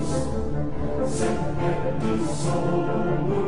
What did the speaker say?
Set the soul loose.